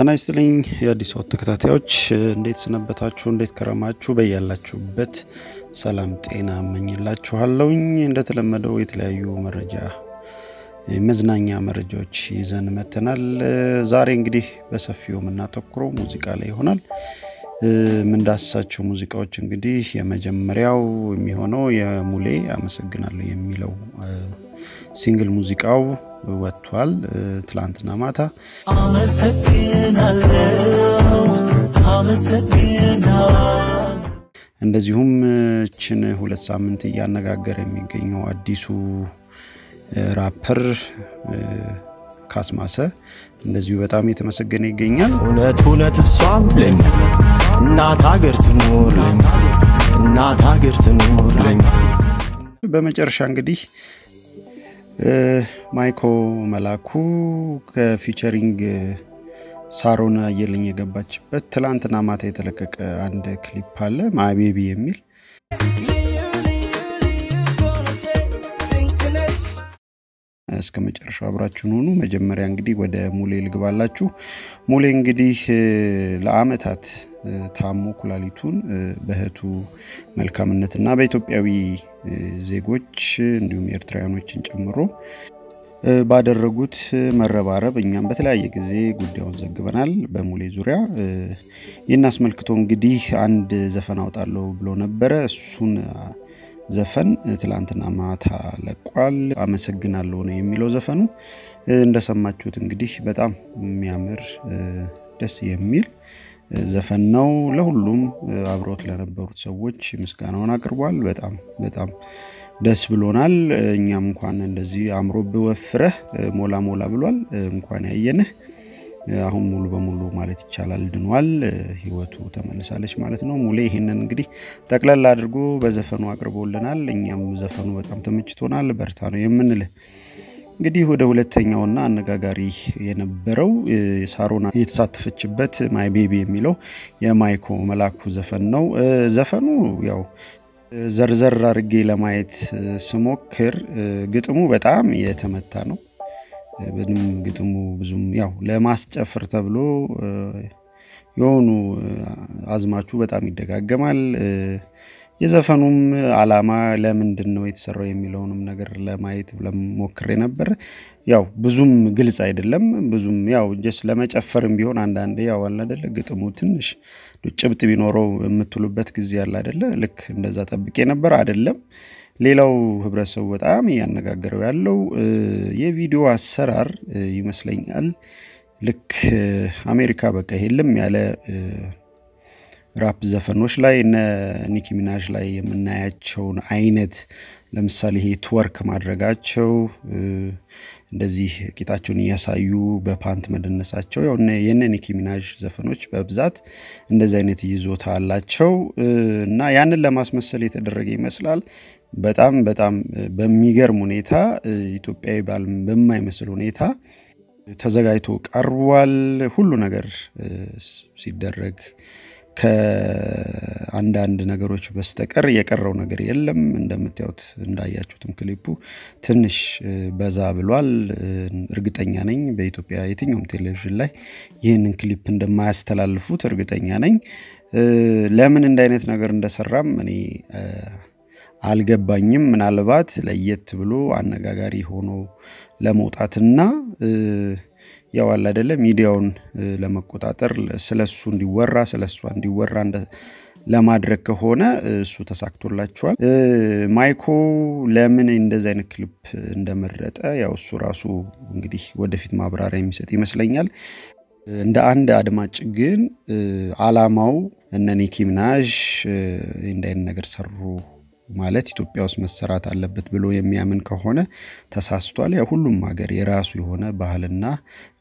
ጤና ይስጥልኝ የአዲስ ወጥ ተከታታዮች እንዴት ሰነበታችሁ? እንዴት ከረማችሁ? በያላችሁበት ሰላም ጤና እመኝላችኋለሁኝ። እንደተለመደው የተለያዩ መረጃ መዝናኛ መረጃዎች ይዘን መተናል። ዛሬ እንግዲህ በሰፊው የምናተኩረው ሙዚቃ ላይ ይሆናል። የምንዳስሳቸው ሙዚቃዎች እንግዲህ የመጀመሪያው የሚሆነው የሙሌ አመሰግናለሁ የሚለው ሲንግል ሙዚቃው ወጥቷል ትላንትና ማታ። እንደዚሁም ችን ሁለት ሳምንት እያነጋገረ የሚገኘው አዲሱ ራፐር ካስማሰ እንደዚሁ በጣም የተመሰገነ ይገኛል። እውነት እውነት እሷም እናት ሀገር ትኑርልኝ እናት ሀገር ትኑርልኝ። በመጨረሻ እንግዲህ ማይኮ መላኩ ከ featuring ሳሮን አየለኝ የገባችበት ትላንትና ማታ የተለቀቀ አንድ ክሊፕ አለ my baby የሚል እስከ መጨረሻው አብራችሁን ሁኑ። መጀመሪያ እንግዲህ ወደ ሙሌ ልግባላችሁ። ሙሌ እንግዲህ ለአመታት ታሞ ኩላሊቱን በእህቱ መልካምነትና በኢትዮጵያዊ ዜጎች እንዲሁም ኤርትራውያኖችን ጨምሮ ባደረጉት መረባረብ እኛም በተለያየ ጊዜ ጉዳዩን ዘግበናል። በሙሌ ዙሪያ ይህን አስመልክቶ እንግዲህ አንድ ዘፈን አውጣለሁ ብሎ ነበረ። እሱን ዘፈን ትላንትና ማታ ለቋል። አመሰግናለሁ ነው የሚለው ዘፈኑ። እንደሰማችሁት እንግዲህ በጣም የሚያምር ደስ የሚል ዘፈን ነው። ለሁሉም አብሮት ለነበሩት ሰዎች ምስጋናውን አቅርቧል። በጣም በጣም ደስ ብሎናል። እኛም እንኳን እንደዚህ አምሮብህ ወፍረህ ሞላ ሞላ ብሏል። እንኳን ያየንህ አሁን ሙሉ በሙሉ ማለት ይቻላል ድኗል። ህይወቱ ተመልሳለች ማለት ነው። ሙሌ ይህንን እንግዲህ ጠቅለል አድርጎ በዘፈኑ አቅርቦልናል። እኛም ዘፈኑ በጣም ተመችቶናል። በርታ ነው የምንልህ። እንግዲህ ወደ ሁለተኛውና አነጋጋሪ የነበረው ሳሮና የተሳተፈችበት ማይ ቤቢ የሚለው የማይኮ መላኩ ዘፈን ነው። ዘፈኑ ያው ዘርዘር አድርጌ ለማየት ስሞክር ግጥሙ በጣም የተመታ ነው። ምንም ግጥሙ ብዙም ያው ለማስጨፍር ተብሎ የሆኑ አዝማቹ በጣም ይደጋገማል። የዘፈኑም አላማ ለምንድን ነው የተሰራው የሚለውንም ነገር ለማየት ለሞክሬ ነበር። ያው ብዙም ግልጽ አይደለም። ብዙም ያው ጀስ ለመጨፈርም ቢሆን አንዳንዴ ያው አለ አይደለ ግጥሙ ትንሽ ጭብጥ ቢኖረው የምትሉበት ጊዜ አለ? ልክ እንደዛ ጠብቄ ነበር። አይደለም። ሌላው ህብረተሰቡ በጣም እያነጋገረው ያለው የቪዲዮ አሰራር ይመስለኛል። ልክ አሜሪካ በቃ የለም ያለ ራፕ ዘፈኖች ላይ እነ ኒኪ ሚናጅ ላይ የምናያቸውን አይነት ለምሳሌ ይሄ twerk ማድረጋቸው እንደዚህ ቂጣቸውን እያሳዩ በፓንት መደነሳቸው ያው የነ ኒኪ ሚናጅ ዘፈኖች በብዛት እንደዚህ አይነት ይዞታ አላቸው እና ያንን ለማስመሰል የተደረገ ይመስላል። በጣም በጣም በሚገርም ሁኔታ ኢትዮጵያዊ ባህል በማይመስል ሁኔታ ተዘጋጅቶ ቀርቧል። ሁሉ ነገር ሲደረግ ከአንዳንድ ነገሮች በስተቀር የቀረው ነገር የለም። እንደምታዩት እንዳያችሁትም ክሊፑ ትንሽ በዛ ብሏል። እርግጠኛ ነኝ በኢትዮጵያ የትኛውም ቴሌቪዥን ላይ ይህንን ክሊፕ እንደማያስተላልፉት እርግጠኛ ነኝ። ለምን እንደ አይነት ነገር እንደሰራም እኔ አልገባኝም። ምናልባት ለየት ብሎ አነጋጋሪ ሆኖ ለመውጣትና ያው አለ አይደለ ሚዲያውን ለመቆጣጠር ስለሱ እንዲወራ ስለሷ እንዲወራ ለማድረግ ከሆነ እሱ ተሳክቶላቸዋል። ማይኮ ለምን እንደዚህ አይነት ክሊፕ እንደመረጠ ያው እሱ ራሱ እንግዲህ ወደፊት ማብራሪያ የሚሰጥ ይመስለኛል። እንደ አንድ አድማጭ ግን አላማው እነ ኒኪ ሚናዥ እንደ አይነት ነገር ሰሩ ማለት ኢትዮጵያ ውስጥ መሰራት አለበት ብሎ የሚያምን ከሆነ ተሳስቷል። ያ ሁሉም ሀገር የራሱ የሆነ ባህልና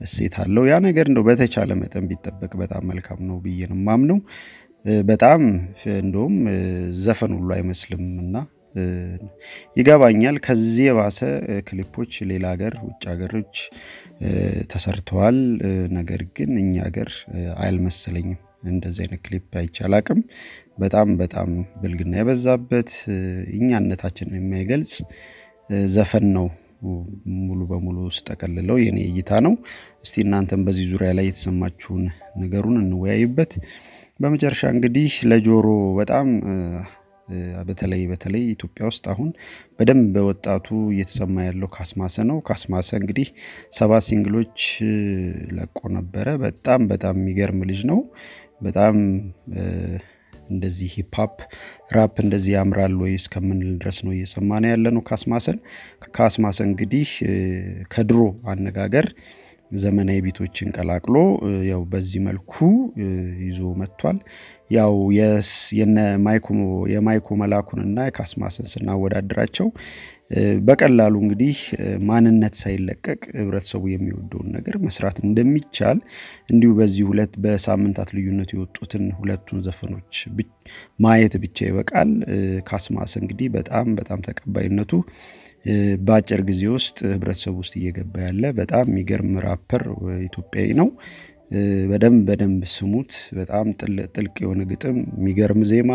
እሴት አለው። ያ ነገር እንደው በተቻለ መጠን ቢጠበቅ በጣም መልካም ነው ብዬ ነው የማምነው። በጣም እንደውም ዘፈን ሁሉ አይመስልም እና ይገባኛል። ከዚህ የባሰ ክሊፖች ሌላ ሀገር ውጭ ሀገሮች ተሰርተዋል። ነገር ግን እኛ ሀገር አልመሰለኝም። እንደዚህ አይነት ክሊፕ አይቻል አቅም በጣም በጣም ብልግና የበዛበት እኛነታችንን የማይገልጽ ዘፈን ነው ሙሉ በሙሉ ስጠቀልለው የኔ እይታ ነው። እስቲ እናንተም በዚህ ዙሪያ ላይ የተሰማችሁን ነገሩን እንወያይበት። በመጨረሻ እንግዲህ ለጆሮ በጣም በተለይ በተለይ ኢትዮጵያ ውስጥ አሁን በደንብ በወጣቱ እየተሰማ ያለው ካስማሰ ነው። ካስማሰ እንግዲህ ሰባት ሲንግሎች ለቆ ነበረ። በጣም በጣም የሚገርም ልጅ ነው። በጣም እንደዚህ hip hop rap እንደዚህ ያምራል ወይ እስከምንል ድረስ ነው እየሰማን ያለ ነው ካስማሰን። ካስማሰ እንግዲህ ከድሮ አነጋገር ዘመናዊ beat ኦችን ቀላቅሎ ያው በዚህ መልኩ ይዞ መጥቷል። ያው የነ የማይኮ መላኩንና የካስማሰን ስናወዳድራቸው በቀላሉ እንግዲህ ማንነት ሳይለቀቅ ህብረተሰቡ የሚወደውን ነገር መስራት እንደሚቻል እንዲሁ በዚህ ሁለት በሳምንታት ልዩነት የወጡትን ሁለቱን ዘፈኖች ማየት ብቻ ይበቃል። ካስማሰ እንግዲህ በጣም በጣም ተቀባይነቱ በአጭር ጊዜ ውስጥ ህብረተሰቡ ውስጥ እየገባ ያለ በጣም የሚገርም ራፐር ኢትዮጵያዊ ነው። በደንብ በደንብ ስሙት። በጣም ጥልቅ የሆነ ግጥም፣ የሚገርም ዜማ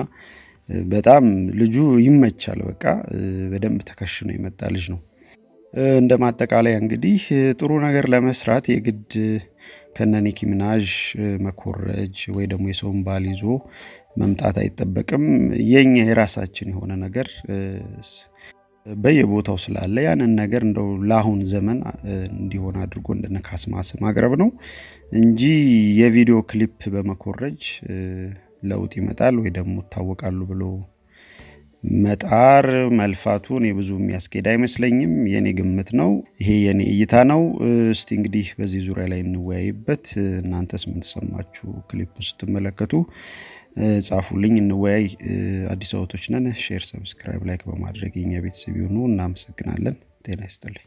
በጣም ልጁ ይመቻል። በቃ በደንብ ተከሽኖ የመጣ ልጅ ነው። እንደ ማጠቃለያ እንግዲህ ጥሩ ነገር ለመስራት የግድ ከነ ኒኪ ሚናዥ መኮረጅ ወይ ደግሞ የሰውን ባል ይዞ መምጣት አይጠበቅም። የኛ የራሳችን የሆነ ነገር በየቦታው ስላለ ያንን ነገር እንደው ለአሁን ዘመን እንዲሆን አድርጎ እንደነ ካስማሰ ማቅረብ ነው እንጂ የቪዲዮ ክሊፕ በመኮረጅ ለውጥ ይመጣል ወይ ደግሞ ይታወቃሉ ብሎ መጣር መልፋቱ እኔ ብዙ የሚያስኬድ አይመስለኝም። የኔ ግምት ነው። ይሄ የኔ እይታ ነው። እስቲ እንግዲህ በዚህ ዙሪያ ላይ እንወያይበት። እናንተስ ምን ተሰማችሁ? ክሊፑን ስትመለከቱ ጻፉልኝ፣ እንወያይ። አዲስ አበቦች ነን። share፣ subscribe፣ like በማድረግ የኛ ቤተሰብ ይሁኑ። እናመሰግናለን። ጤና ይስጥልኝ።